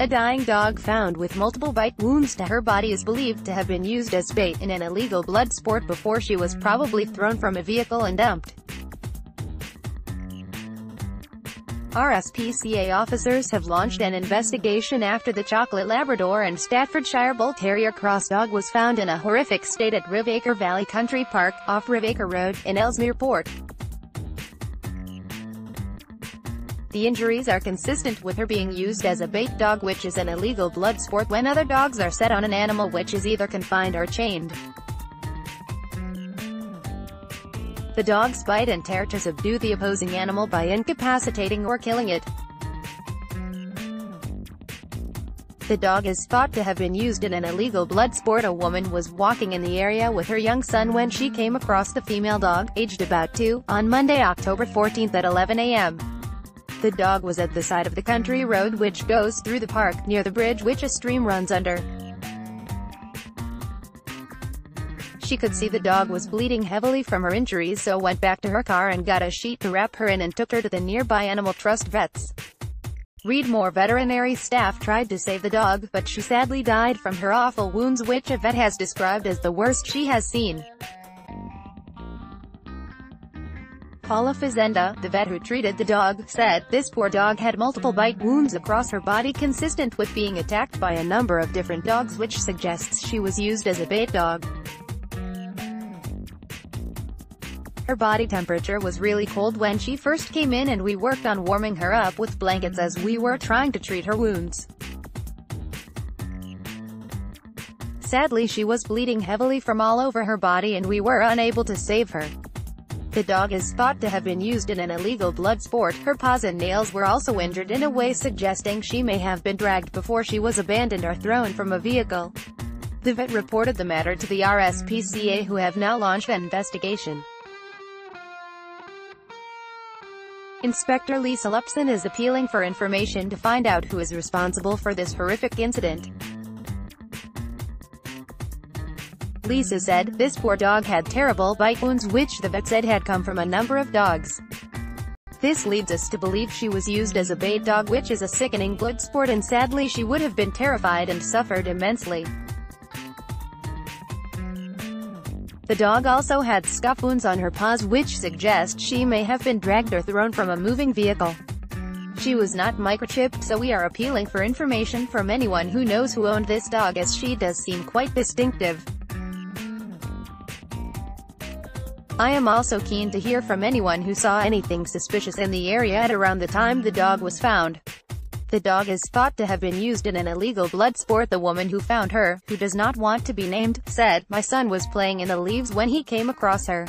A dying dog found with multiple bite wounds to her body is believed to have been used as bait in an illegal blood sport before she was probably thrown from a vehicle and dumped. RSPCA officers have launched an investigation after the Chocolate Labrador and Staffordshire Bull Terrier cross dog was found in a horrific state at Rivacre Valley Country Park, off Rivacre Road, in Ellesmere Port. The injuries are consistent with her being used as a bait dog which is an illegal blood sport when other dogs are set on an animal which is either confined or chained. The dogs bite and tear to subdue the opposing animal by incapacitating or killing it. The dog is thought to have been used in an illegal blood sport. A woman was walking in the area with her young son when she came across the female dog, aged about two, on Monday, October 14 at 11 a.m. The dog was at the side of the country road which goes through the park, near the bridge which a stream runs under. She could see the dog was bleeding heavily from her injuries so went back to her car and got a sheet to wrap her in and took her to the nearby Animal Trust vets. Read more veterinary staff tried to save the dog, but she sadly died from her awful wounds which a vet has described as the worst she has seen. Paula Fazenda, the vet who treated the dog, said, this poor dog had multiple bite wounds across her body consistent with being attacked by a number of different dogs which suggests she was used as a bait dog. Her body temperature was really cold when she first came in and we worked on warming her up with blankets as we were trying to treat her wounds. Sadly she was bleeding heavily from all over her body and we were unable to save her. The dog is thought to have been used in an illegal blood sport. Her paws and nails were also injured in a way suggesting she may have been dragged before she was abandoned or thrown from a vehicle. The vet reported the matter to the RSPCA who have now launched an investigation. Inspector Lisa Lupson is appealing for information to find out who is responsible for this horrific incident. Lisa said, this poor dog had terrible bite wounds which the vet said had come from a number of dogs. This leads us to believe she was used as a bait dog which is a sickening blood sport and sadly she would have been terrified and suffered immensely. The dog also had scuff wounds on her paws which suggest she may have been dragged or thrown from a moving vehicle. She was not microchipped so we are appealing for information from anyone who knows who owned this dog as she does seem quite distinctive. I am also keen to hear from anyone who saw anything suspicious in the area at around the time the dog was found. The dog is thought to have been used in an illegal blood sport. The woman who found her, who does not want to be named, said, My son was playing in the leaves when he came across her.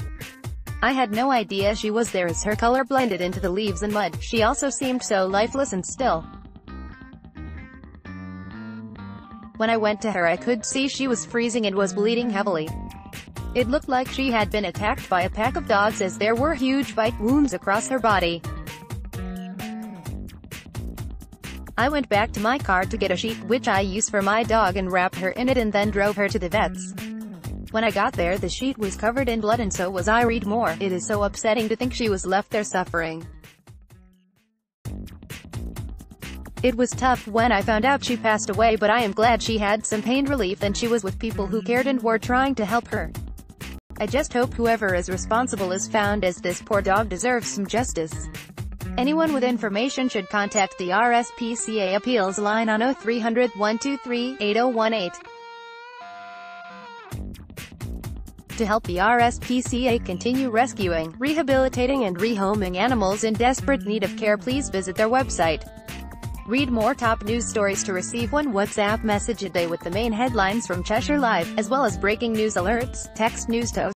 I had no idea she was there as her color blended into the leaves and mud. She also seemed so lifeless and still. When I went to her I could see she was freezing and was bleeding heavily. It looked like she had been attacked by a pack of dogs as there were huge bite wounds across her body. I went back to my car to get a sheet which I use for my dog and wrapped her in it and then drove her to the vets. When I got there the sheet was covered in blood and so was I read more. It is so upsetting to think she was left there suffering. It was tough when I found out she passed away but I am glad she had some pain relief and she was with people who cared and were trying to help her. I just hope whoever is responsible is found as this poor dog deserves some justice. Anyone with information should contact the RSPCA appeals line on 0300 123 8018 to help the RSPCA continue rescuing, rehabilitating and rehoming animals in desperate need of care please visit their website. Read more top news stories to receive one WhatsApp message a day with the main headlines from Cheshire Live, as well as breaking news alerts. Text news to